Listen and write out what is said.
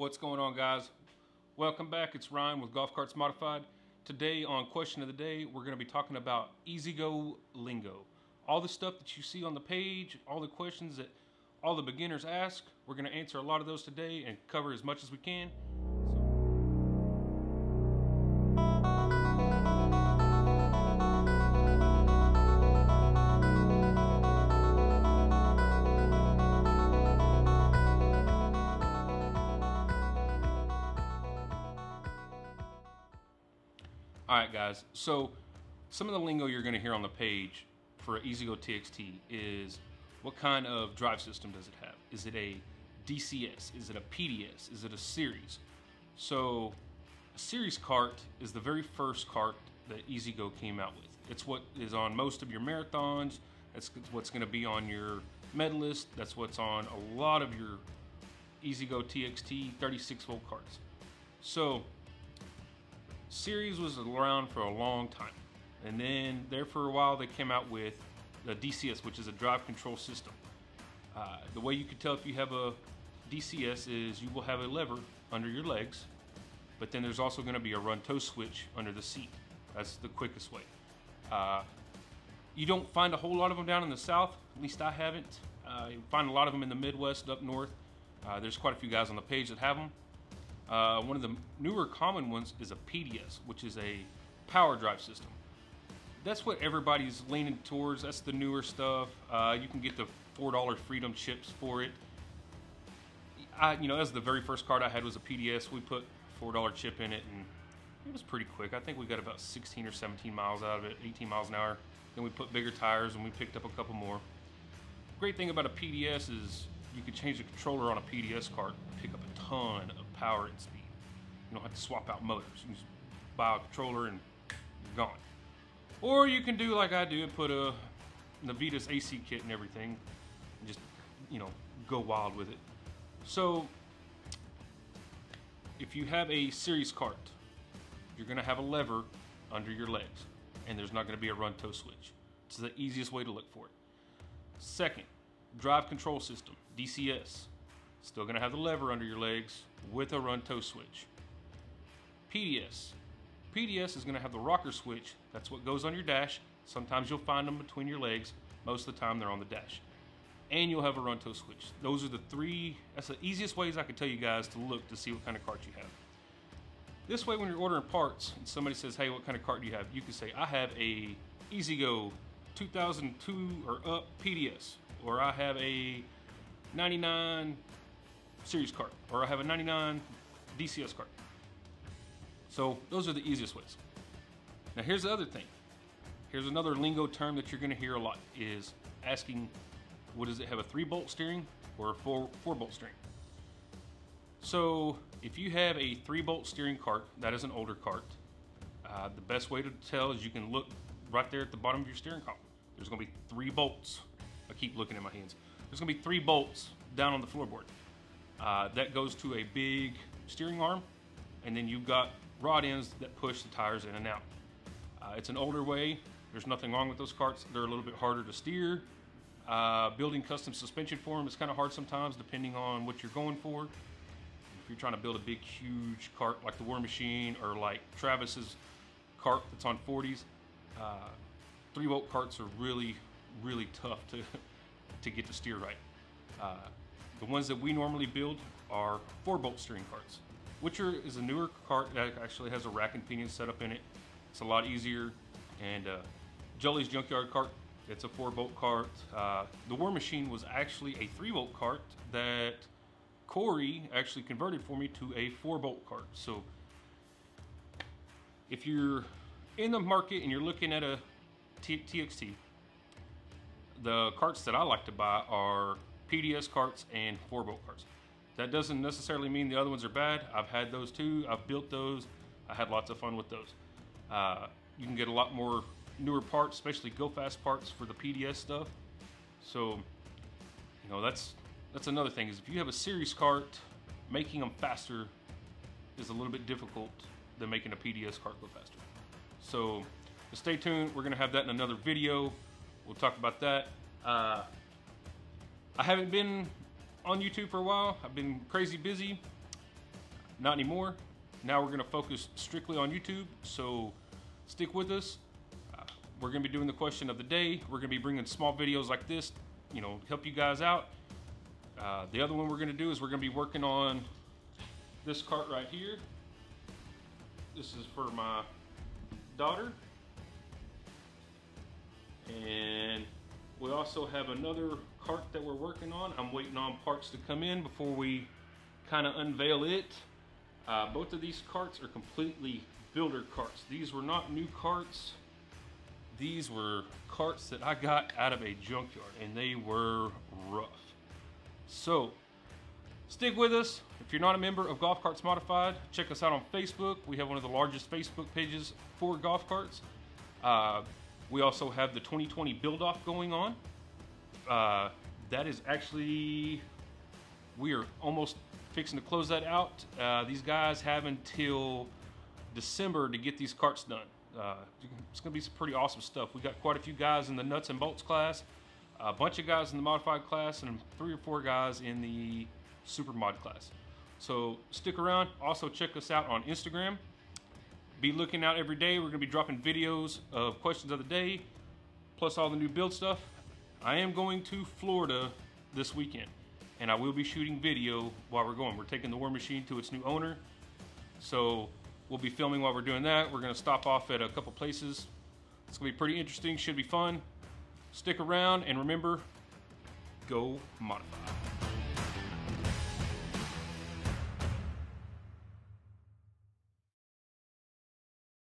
What's going on, guys? Welcome back. It's Ryan with Golf Carts Modified. Today on Question of the Day, we're going to be talking about E-Z-GO lingo. All the stuff that you see on the page, all the questions that all the beginners ask, we're going to answer a lot of those today and cover as much as we can. All right, guys. So some of the lingo you're going to hear on the page for E-Z-GO TXT is what kind of drive system does it have? Is it a DCS? Is it a PDS? Is it a series? So a series cart is the very first cart that E-Z-GO came out with. It's what is on most of your marathons. That's what's going to be on your medalist. That's what's on a lot of your E-Z-GO TXT 36 volt carts. So series was around for a long time. And then there for a while they came out with the DCS, which is a drive control system. Uh, the way you can tell if you have a DCS is you will have a lever under your legs, but then there's also going to be a run tow switch under the seat. That's the quickest way. Uh, you don't find a whole lot of them down in the south, at least I haven't. Uh, you find a lot of them in the Midwest, up north. Uh, there's quite a few guys on the page that have them. Uh, one of the newer common ones is a PDS, which is a power drive system. That's what everybody's leaning towards. That's the newer stuff. Uh, you can get the $4 Freedom chips for it. I, you know, that's the very first card I had was a PDS. We put $4 chip in it and it was pretty quick. I think we got about 16 or 17 miles out of it, 18 miles an hour. Then we put bigger tires and we picked up a couple more. Great thing about a PDS is you can change the controller on a PDS cart and pick up a ton power and speed. You don't have to swap out motors. You just buy a controller and you're gone. Or you can do like I do and put a Navitas AC kit and everything and just, you know, go wild with it. So if you have a series cart, you're gonna have a lever under your legs and there's not gonna be a run tow switch. It's the easiest way to look for it. Second, drive control system, DCS. Still gonna have the lever under your legs with a run tow switch. PDS. PDS is gonna have the rocker switch. That's what goes on your dash. Sometimes you'll find them between your legs. Most of the time they're on the dash. And you'll have a run toe switch. Those are the three, that's the easiest ways I can tell you guys to look to see what kind of cart you have. This way when you're ordering parts and somebody says, hey, what kind of cart do you have? You can say, I have a E-Z-GO 2002 or up PDS, or I have a 99 series cart, or I have a 99 DCS cart. So those are the easiest ways. Now here's the other thing. Here's another lingo term that you're gonna hear a lot is asking, what does it have a three bolt steering or a four, four bolt steering? So if you have a three bolt steering cart, that is an older cart, uh, the best way to tell is you can look right there at the bottom of your steering column. There's gonna be three bolts. I keep looking at my hands. There's gonna be three bolts down on the floorboard. Uh, that goes to a big steering arm, and then you've got rod ends that push the tires in and out. Uh, it's an older way. There's nothing wrong with those carts. They're a little bit harder to steer. Uh, building custom suspension for them is kind of hard sometimes depending on what you're going for. If you're trying to build a big, huge cart like the War Machine or like Travis's cart that's on 40s, uh, three volt carts are really, really tough to, to get to steer right. The ones that we normally build are four bolt steering carts. Witcher is a newer cart that actually has a rack and pinion setup in it. It's a lot easier. And uh, Jolly's Junkyard cart, it's a four bolt cart. Uh, the War Machine was actually a three bolt cart that Corey actually converted for me to a four bolt cart. So if you're in the market and you're looking at a T TXT, the carts that I like to buy are PDS carts and four bolt carts. That doesn't necessarily mean the other ones are bad. I've had those too. I've built those. I had lots of fun with those. Uh, you can get a lot more newer parts, especially go fast parts for the PDS stuff. So, you know, that's that's another thing is if you have a series cart, making them faster is a little bit difficult than making a PDS cart go faster. So stay tuned. We're gonna have that in another video. We'll talk about that. Uh, I haven't been on YouTube for a while. I've been crazy busy. not anymore. Now we're gonna focus strictly on YouTube, so stick with us. Uh, we're gonna be doing the question of the day. We're gonna be bringing small videos like this, you know, help you guys out. Uh, the other one we're gonna do is we're gonna be working on this cart right here. This is for my daughter. And we also have another cart that we're working on. I'm waiting on parts to come in before we kind of unveil it. Uh, both of these carts are completely builder carts. These were not new carts. These were carts that I got out of a junkyard and they were rough. So stick with us. If you're not a member of Golf Carts Modified, check us out on Facebook. We have one of the largest Facebook pages for golf carts. Uh, we also have the 2020 build off going on. Uh, that is actually, we are almost fixing to close that out. Uh, these guys have until December to get these carts done. Uh, it's going to be some pretty awesome stuff. We got quite a few guys in the nuts and bolts class, a bunch of guys in the modified class, and three or four guys in the super mod class. So stick around. Also check us out on Instagram. Be looking out every day. We're going to be dropping videos of questions of the day, plus all the new build stuff. I am going to Florida this weekend, and I will be shooting video while we're going. We're taking the War Machine to its new owner, so we'll be filming while we're doing that. We're going to stop off at a couple places. It's going to be pretty interesting. Should be fun. Stick around, and remember, go modify.